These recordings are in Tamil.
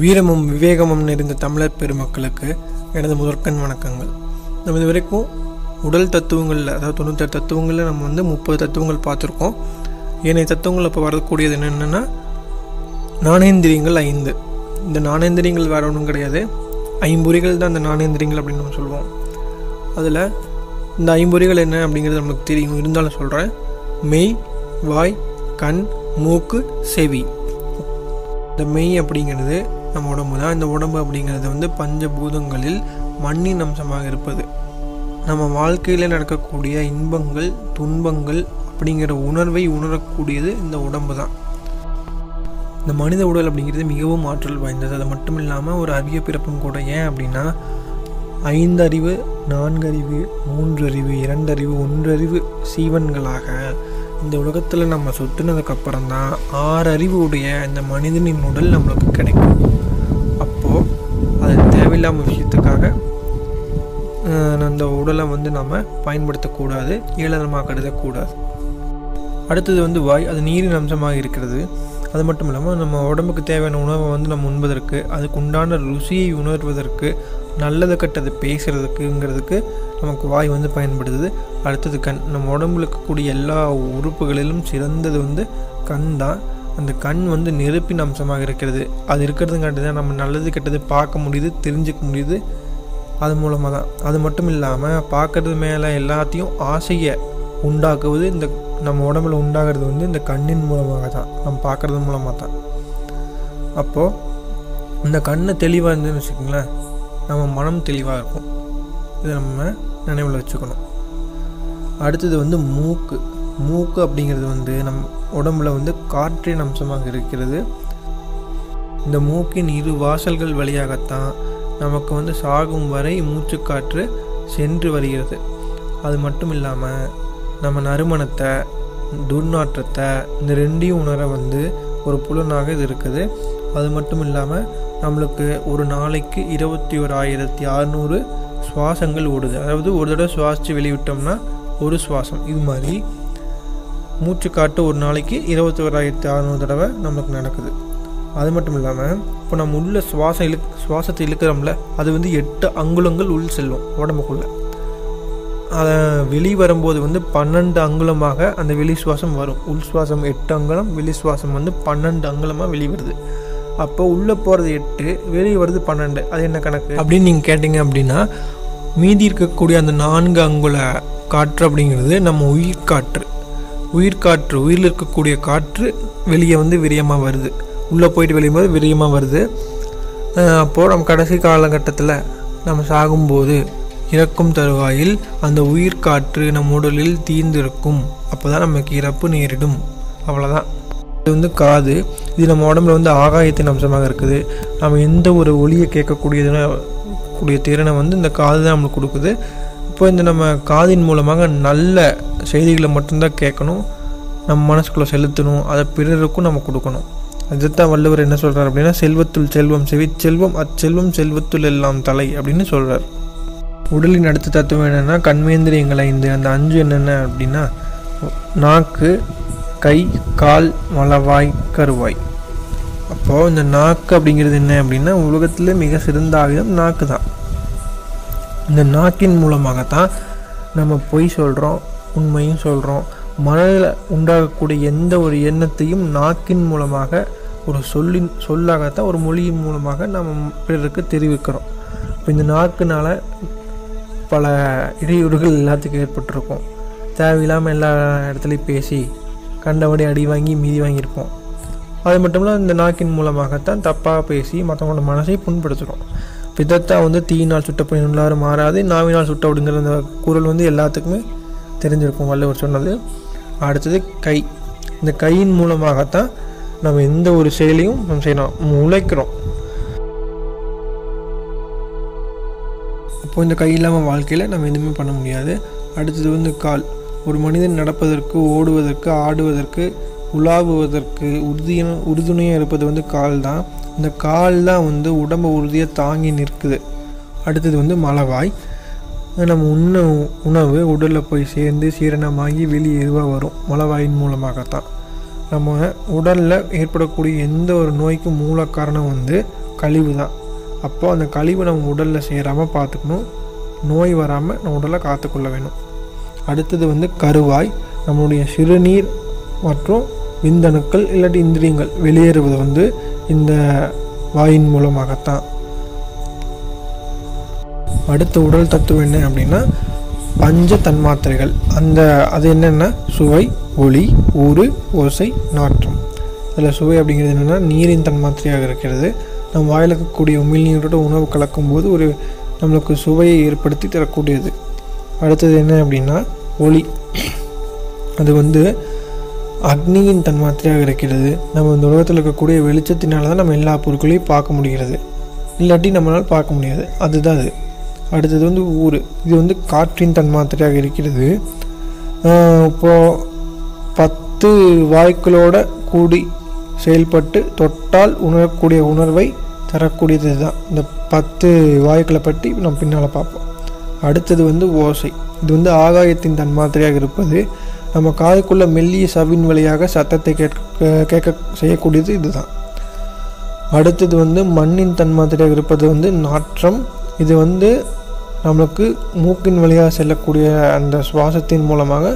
வீரமும் விவேகமும் நிறைந்த தமிழர் பெருமக்களுக்கு எனது முதற்கண் வணக்கங்கள். நம்ம இது வரைக்கும் உடல் தத்துவங்களில் அதாவது தொண்ணூத்தாறு தத்துவங்களில் நம்ம வந்து முப்பது தத்துவங்கள் பார்த்துருக்கோம். ஏனைய தத்துவங்கள் இப்போ வரக்கூடியது என்னென்னா நாணேந்திரியங்கள் ஐந்து. இந்த நாணேந்திரியங்கள் வேற ஒன்றும் கிடையாது. ஐம்பொறிகள் தான் இந்த நாணேந்திரியங்கள் அப்படின்னு நம்ம சொல்லுவோம். அதில் இந்த ஐம்பொறிகள் என்ன அப்படிங்கிறது நமக்கு தெரியும். இருந்தாலும் சொல்கிறேன் மெய் வாய் கண் மூக்கு செவி. இந்த மெய் அப்படிங்கிறது நம்ம உடம்பு தான். இந்த உடம்பு அப்படிங்கிறது வந்து பஞ்சபூதங்களில் மண்ணின் அம்சமாக இருப்பது. நம்ம வாழ்க்கையில் நடக்கக்கூடிய இன்பங்கள் துன்பங்கள் அப்படிங்கிற உணர்வை உணரக்கூடியது இந்த உடம்பு தான். இந்த மனித உடல் அப்படிங்கிறது மிகவும் ஆற்றல் வாய்ந்தது. அது மட்டும் இல்லாமல் ஒரு அரிய பிறப்பும் கூட ஏன் அப்படின்னா ஐந்தறிவு நான்கறிவு மூன்றறிவு இரண்டறிவு மூன்று அறிவு சீவன்களாக இந்த உலகத்தில் நம்ம சுற்றுனதுக்கப்புறம் தான் ஆறு அறிவு உடைய இந்த மனிதனின் உடல் நம்மளுக்கு கிடைக்கும். தேவையில்லாமல் விஷயத்துக்காக அந்த உடலை வந்து நம்ம பயன்படுத்தக்கூடாது ஏளனமாக கருதக்கூடாது. அடுத்தது வந்து வாய் அது நீரின் அம்சமாக இருக்கிறது. அது மட்டும் இல்லாமல் நம்ம உடம்புக்கு தேவையான உணவை வந்து நம்ம உண்பதற்கு அதுக்கு உண்டான ருசியை உணர்வதற்கு நல்லது கெட்டது பேசுகிறதுக்குங்கிறதுக்கு நமக்கு வாய் வந்து பயன்படுது அடுத்தது கண் நம்ம உடம்புல இருக்கக்கூடிய எல்லா உறுப்புகளிலும் சிறந்தது வந்து கண் தான். அந்த கண் வந்து நெருப்பின் அம்சமாக இருக்கிறது. அது இருக்கிறதுங்காட்டி தான் நம்ம நல்லது கெட்டது பார்க்க முடியுது தெரிஞ்சுக்க முடியுது. அது மூலமாக தான். அது மட்டும் இல்லாமல் பார்க்கறது மேலே எல்லாத்தையும் ஆசையை உண்டாக்குவது இந்த நம்ம உடம்புல உண்டாகிறது வந்து இந்த கண்ணின் மூலமாக தான். நம்ம பார்க்குறது மூலமாக தான். அப்போது இந்த கண்ணு தெளிவாக இருந்ததுன்னு வச்சுக்கோங்களேன் நம்ம மனம் தெளிவாக இருக்கும். இதை நம்ம நினைவில் வச்சுக்கணும். அடுத்தது வந்து மூக்கு. மூக்கு அப்படிங்கிறது வந்து நம் உடம்புல வந்து காற்றின் அம்சமாக இருக்கிறது. இந்த மூக்கின் இரு வாசல்கள் வழியாகத்தான் நமக்கு வந்து சாகும் வரை மூச்சுக்காற்று சென்று வருகிறது. அது மட்டும் இல்லாமல் நம்ம நறுமணத்தை துர்நாற்றத்தை இந்த ரெண்டையும் உணர வந்து ஒரு புலனாக இது இருக்குது. அது மட்டும் இல்லாமல் நம்மளுக்கு ஒரு நாளைக்கு இருபத்தி ஒரு ஆயிரத்தி அறநூறு சுவாசங்கள் ஓடுது. அதாவது ஒரு தடவை சுவாசித்து வெளிவிட்டோம்னா ஒரு சுவாசம். இது மாதிரி மூச்சு காட்டு ஒரு நாளைக்கு இருபத்தி ஓராயிரத்தி அறநூறு தடவை நமக்கு நடக்குது. அது மட்டும் இல்லாமல் இப்போ நம்ம உள்ள சுவாசம் இழு சுவாசத்தை இழுக்கிறோம்ல அது வந்து எட்டு அங்குலங்கள் உள் செல்லும் உடம்புக்குள்ளே. அதை வெளி வரும்போது வந்து பன்னெண்டு அங்குலமாக அந்த வெளி சுவாசம் வரும். உள் சுவாசம் எட்டு அங்குலம் வெளி சுவாசம் வந்து பன்னெண்டு அங்குலமாக வெளி வருது. அப்போ உள்ளே போகிறது எட்டு வெளியே வருது பன்னெண்டு. அது என்ன கணக்கு? அப்படின்னு நீங்கள் கேட்டிங்க அப்படின்னா மீதி இருக்கக்கூடிய அந்த நான்கு அங்குல காற்று அப்படிங்கிறது நம்ம உயிர் காற்று. உயிர் காற்று உயிரில் இருக்கக்கூடிய காற்று வெளியே வந்து விரியமாக வருது. உள்ளே போயிட்டு வெளியே போது விரியமாக வருது அப்போது நம்ம கடைசி காலகட்டத்தில் நம்ம சாகும்போது இறக்கும் தருவாயில் அந்த உயிர் காற்று நம் உடலில் தீர்ந்திருக்கும். அப்போ தான் நமக்கு இறப்பு நேரிடும். அவ்வளோதான் இது வந்து காது. இது நம்ம உடம்புல வந்து ஆகாயத்தின் அம்சமாக இருக்குது. நம்ம எந்த ஒரு ஒளியை கேட்கக்கூடியதுன கூடிய திறனை வந்து இந்த காது தான் நம்மளுக்கு கொடுக்குது. இப்போ இந்த நம்ம காதின் மூலமாக நல்ல செய்திகளை மட்டும்தான் கேட்கணும் நம்ம மனசுக்குள்ளே செலுத்தணும் அதை பிறருக்கும் நம்ம கொடுக்கணும். அதுதான் வள்ளுவர் என்ன சொல்கிறார் அப்படின்னா செல்வத்துள் செல்வம் செவி செல்வம் அச்செல்வம் செல்வத்துள் எல்லாம் தலை அப்படின்னு சொல்கிறார் உடலின் அடுத்த தத்துவம் என்னென்னா கண்மேந்திரியங்கள் ஐந்து. அந்த அஞ்சு என்னென்ன அப்படின்னா நாக்கு கை கால் மலவாய் கருவாய். அப்போது இந்த நாக்கு அப்படிங்கிறது என்ன அப்படின்னா உலகத்தில் மிக சிறந்த ஆயுதம் நாக்கு தான் இந்த நாக்கின் மூலமாகத்தான் நம்ம பொய் சொல்கிறோம் உண்மையும் சொல்கிறோம் மனதில் உண்டாகக்கூடிய எந்த ஒரு எண்ணத்தையும் நாக்கின் மூலமாக ஒரு சொல்லின் சொல்லாகத்தான் ஒரு மொழியின் மூலமாக நம்ம பிறருக்கு தெரிவிக்கிறோம். இப்போ இந்த நாக்குனால் பல இடையூறுகள் எல்லாத்துக்கும் ஏற்பட்டிருக்கும். தேவையில்லாமல் எல்லா இடத்துலையும் பேசி கண்டபடி அடி வாங்கி மீதி வாங்கியிருப்போம். அது மட்டும் இல்லை இந்த நாக்கின் மூலமாகத்தான் தப்பாக பேசி மற்றவங்களோட மனசை புண்படுத்துகிறோம் பிதத்தா வந்து தீயினால் சுட்ட பயனுள்ளாறு மாறாது நாவினால் சுட்ட அப்படிங்கிற அந்த குரல் வந்து எல்லாத்துக்குமே தெரிஞ்சிருக்கும் வள்ளுவர் சொன்னது. அடுத்தது கை. இந்த கையின் மூலமாகத்தான் நம்ம எந்த ஒரு செயலையும் நம்ம செய்யணும் உழைக்கிறோம். அப்போது இந்த கை இல்லாமல் வாழ்க்கையில் நம்ம எதுவுமே பண்ண முடியாது. அடுத்தது வந்து கால். ஒரு மனிதன் நடப்பதற்கு ஓடுவதற்கு ஆடுவதற்கு உலாவுவதற்கு உறுதியான உறுதுணையாக இருப்பது வந்து கால் தான். இந்த கால் தான் வந்து உடம்பை உறுதியாக தாங்கி நிற்குது. அடுத்தது வந்து மலவாய் நம்ம உண்ண உணவு உடலில் போய் சேர்ந்து சீரணமாகி வெளியே எதுவாக வரும்? மலவாயின் மூலமாகத்தான். நம்ம உடலில் ஏற்படக்கூடிய எந்த ஒரு நோய்க்கும் மூல காரணம் வந்து கழிவு தான் அப்போது அந்த கழிவு நம்ம உடலில் சேராமல் பார்த்துக்கணும். நோய் வராமல் நம்ம உடலை காத்துக்கொள்ள வேணும். அடுத்தது வந்து கருவாய். நம்மளுடைய சிறுநீர் மற்றும் விந்தணுக்கள் இல்லாட்டி இந்திரியங்கள் வெளியேறுவது வந்து இந்த வாயின் மூலமாகத்தான். அடுத்த உடல் தத்துவம் என்ன அப்படின்னா பஞ்ச தன்மாத்திரைகள் அந்த அது என்னென்னா சுவை ஒளி ஊறு ஓசை நாற்றம். அதில் சுவை அப்படிங்கிறது என்னென்னா நீரின் தன்மாத்திரையாக இருக்கிறது. நம் வாயில் இருக்கக்கூடிய உமிழ்நீரோட உணவு கலக்கும்போது ஒரு நம்மளுக்கு சுவையை ஏற்படுத்தி தரக்கூடியது. அடுத்தது என்ன அப்படின்னா ஒளி. அது வந்து அக்னியின் தன்மாத்திரையாக இருக்கிறது. நம்ம இந்த உலகத்தில் இருக்கக்கூடிய வெளிச்சத்தினால தான் நம்ம எல்லா பொருட்களையும் பார்க்க முடிகிறது. இல்லாட்டி நம்மளால் பார்க்க முடியாது. அதுதான் அது. அடுத்தது வந்து ஊர். இது வந்து காற்றின் தன்மாத்திரையாக இருக்கிறது. இப்போது பத்து வாய்க்களோட கூடி செயல்பட்டு தொட்டால் உணரக்கூடிய உணர்வை தரக்கூடியது தான் இந்த பத்து வாயுக்களை பற்றி நம்ம பின்னால் பார்ப்போம். அடுத்தது வந்து ஓசை. இது வந்து ஆகாயத்தின் தன்மாத்திரையாக இருப்பது. நம்ம காதுக்குள்ள மெல்லிய சவின் வழியாக சத்தத்தை கேட்க கேட்க செய்யக்கூடியது இதுதான். அடுத்தது வந்து மண்ணின் தன்மாத்திரையாக இருப்பது வந்து நாற்றம். இது வந்து நம்மளுக்கு மூக்கின் வழியாக செல்லக்கூடிய அந்த சுவாசத்தின் மூலமாக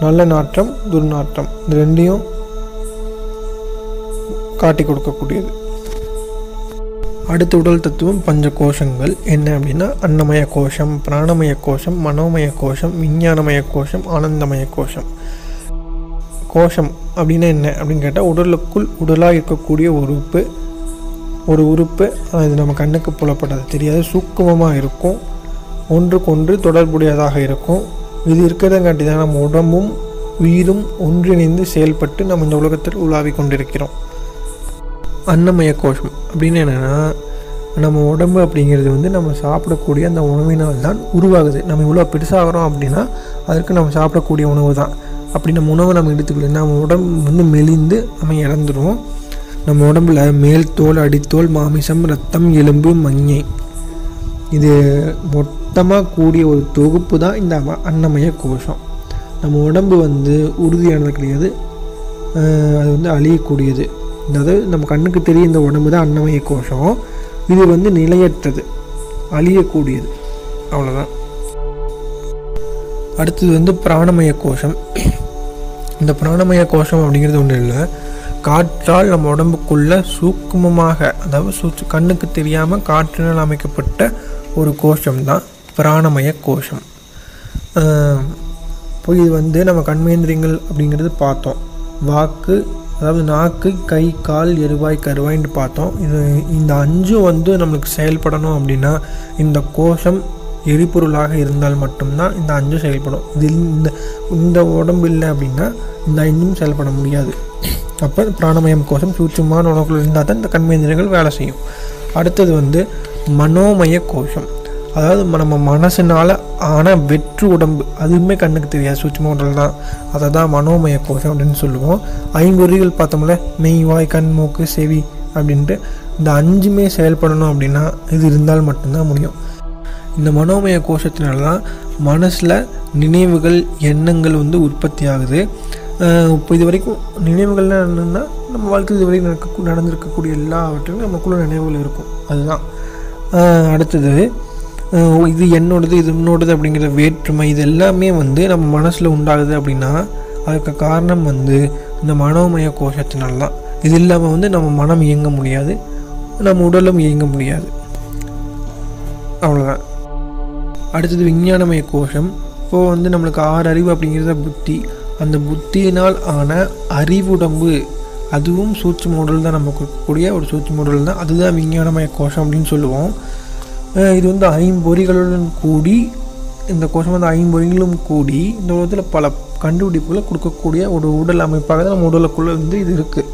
நல்ல நாற்றம் துர்நாற்றம் இது ரெண்டையும் காட்டி கொடுக்கக்கூடியது. அடுத்த உடல் தத்துவம் பஞ்ச கோஷங்கள் என்ன அப்படின்னா அன்னமய கோஷம் பிராணமய கோஷம் மனோமய கோஷம் விஞ்ஞானமய கோஷம் ஆனந்தமய கோஷம். கோஷம் அப்படின்னா என்ன அப்படின்னு கேட்டால் உடலுக்குள் உடலாக இருக்கக்கூடிய ஒரு உறுப்பு ஒரு உறுப்பு அது நம்ம கண்ணுக்கு புலப்படாது. தெரியாது சூக்குமமாக இருக்கும். ஒன்றுக்கொன்று தொடர்புடையதாக இருக்கும். இது இருக்கிறதங்காட்டி தான் நம்ம உடம்பும் உயிரும் ஒன்றிணைந்து செயல்பட்டு நம்ம இந்த உலகத்தில் உலாவி கொண்டிருக்கிறோம். அன்னமய கோஷம். அப்படின்னு என்னென்னா நம்ம உடம்பு அப்படிங்கிறது வந்து நம்ம சாப்பிடக்கூடிய அந்த உணவினால் தான் உருவாகுது. நம்ம இவ்வளோ பெருசாகிறோம் அப்படின்னா அதற்கு நம்ம சாப்பிடக்கூடிய உணவு தான். அப்படி நம்ம உணவை நம்ம எடுத்துக்கல நம்ம உடம்பு வந்து மெலிந்து நம்ம இறந்துருவோம். நம்ம உடம்புல மேல் தோல் அடித்தோல் மாமிசம் ரத்தம் எலும்பு மஞ்சை. இது மொத்தமாக கூடிய ஒரு தொகுப்பு தான் இந்த அன்னமய கோஷம். நம்ம உடம்பு வந்து உறுதியானது கிடையாது. அது வந்து அழியக்கூடியது. அதாவது நம்ம கண்ணுக்கு தெரிய இந்த உடம்பு தான் அன்னமய கோஷம். இது வந்து நிலையற்றது. அழியக்கூடியது. அவ்வளோதான் அடுத்தது வந்து பிராணமய கோஷம். இந்த பிராணமய கோஷம் அப்படிங்கிறது ஒன்றும் இல்லை. காற்றால் நம்ம உடம்புக்குள்ள சூக்குமமாக அதாவது சூச்சு கண்ணுக்கு தெரியாமல் காற்றினால் அமைக்கப்பட்ட ஒரு கோஷம் தான் பிராணமய கோஷம். இப்போ இது வந்து நம்ம கண்மேந்திரியங்கள் அப்படிங்கிறது பார்த்தோம். வாக்கு அதாவது நாக்கு கை கால் எருவாய் கருவாய்ன்னு பார்த்தோம். இது இந்த அஞ்சும் வந்து நம்மளுக்கு செயல்படணும் அப்படின்னா இந்த கோஷம் எரிபொருளாக இருந்தால் மட்டும்தான் இந்த அஞ்சும் செயல்படும். இதில் இந்த இந்த உடம்பு இல்லை அப்படின்னா இந்த அஞ்சும் செயல்பட முடியாது. அப்போ பிராணமயம் கோஷம் சூட்சமான உணவுகள் இருந்தால் தான் இந்த கண்மேந்திரங்கள் வேலை செய்யும். அடுத்தது வந்து மனோமய கோஷம். அதாவது நம்ம மனசினால் ஆன வெற்று உடம்பு அதுவுமே கண்ணுக்கு தெரியாது சூட்சம உடல் தான் அதை தான் மனோமய கோஷம் அப்படின்னு சொல்லுவோம். ஐம்பொறிகள் பார்த்தோம்ல மெய் வாய் கண் மூக்கு செவி அப்படின்ட்டு இந்த அஞ்சுமே செயல்படணும் அப்படின்னா இது இருந்தால் மட்டும்தான் முடியும். இந்த மனோமய கோஷத்தினால தான் மனசில் நினைவுகள் எண்ணங்கள் வந்து உற்பத்தி ஆகுது. இப்போ இது வரைக்கும் நினைவுகள்லாம் என்னென்னா நம்ம வாழ்க்கையில் இது வரைக்கும் நடக்க நடந்திருக்கக்கூடிய எல்லாவற்றையும் நமக்குள்ள நினைவுகள் இருக்கும். அதுதான். அடுத்தது இது என்னோடது இது என்னோடது அப்படிங்கிற வேற்றுமை இது எல்லாமே வந்து நம்ம மனசில் உண்டாகுது அப்படின்னா அதுக்கு காரணம் வந்து இந்த மனோமய கோஷத்தினால தான் இது இல்லாமல் வந்து நம்ம மனம் இயங்க முடியாது நம்ம உடலும் இயங்க முடியாது. அவ்வளோதான் அடுத்தது விஞ்ஞானமய கோஷம். இப்போது வந்து நம்மளுக்கு ஆறு அறிவு அப்படிங்கிறத புத்தி அந்த புத்தியினால் ஆன அறிவுடம்பு அதுவும் சூட்சும உடல் தான் நமக்கு இருக்கக்கூடிய ஒரு சூட்சும உடல் தான். அதுதான் விஞ்ஞானமய கோஷம் அப்படின்னு சொல்லுவோம். இது வந்து ஐம்பொறிகளுடன் கூடி இந்த கோஷம் வந்து ஐம்பொறிகளும் கூடி இந்த உலகத்தில் பல கண்டுபிடிப்புகளை கொடுக்கக்கூடிய ஒரு உடல் அமைப்பாக தான் நம்ம உடலுக்குள்ளே வந்து இது இருக்குது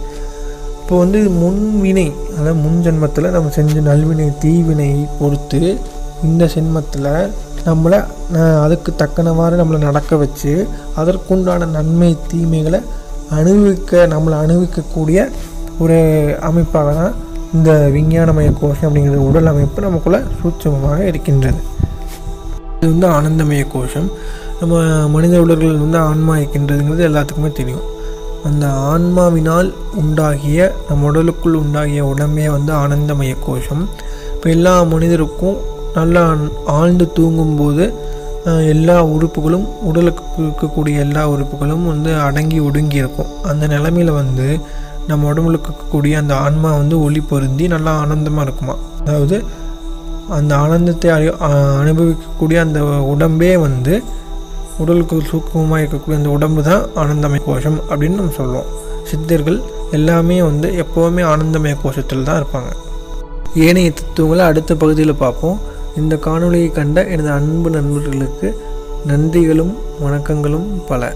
இப்போ வந்து முன்வினை அதாவது முன் ஜென்மத்தில் நம்ம செஞ்ச நல்வினை தீவினை பொறுத்து இந்த ஜென்மத்தில் நம்மளை அதுக்கு தக்கனவாறு நம்மளை நடக்க வச்சு அதற்குண்டான நன்மை தீமைகளை அணுவிக்க நம்மளை அணுவிக்கக்கூடிய ஒரு அமைப்பாக தான் இந்த விஞ்ஞானமய கோஷம் அப்படிங்கிற உடல் அமைப்பு நமக்குள்ளே சூட்சமமாக இருக்கின்றது. இது வந்து ஆனந்தமய கோஷம். நம்ம மனித உடல்கள் வந்து ஆன்மா இருக்கின்றதுங்கிறது எல்லாத்துக்குமே தெரியும். அந்த ஆன்மாவினால் உண்டாகிய நம் உடலுக்குள் உண்டாகிய உடம்பே வந்து ஆனந்தமய கோஷம். இப்போ எல்லா மனிதருக்கும் நல்லா ஆழ்ந்து தூங்கும்போது எல்லா உறுப்புகளும் உடலுக்கு இருக்கக்கூடிய எல்லா உறுப்புகளும் வந்து அடங்கி ஒடுங்கி இருக்கும் அந்த நிலமையில வந்து நம்ம உடம்புல இருக்கக்கூடிய அந்த ஆன்மா வந்து ஒளி பொருந்தி நல்லா ஆனந்தமாக இருக்குமா? அதாவது அந்த ஆனந்தத்தை அறி- அனுபவிக்கக்கூடிய அந்த உடம்பே வந்து உடலுக்கு சூக்கமாக இருக்கக்கூடிய அந்த உடம்பு தான் ஆனந்தமய கோஷம் அப்படின்னு நம்ம சொல்லுவோம். சித்தர்கள் எல்லாமே வந்து எப்போவுமே ஆனந்தமய கோஷத்தில் தான் இருப்பாங்க. ஏனைய தத்துவங்களை அடுத்த பகுதியில் பார்ப்போம். இந்த காணொளியை கண்ட எனது அன்பு நண்பர்களுக்கு நன்றிகளும் வணக்கங்களும் பல.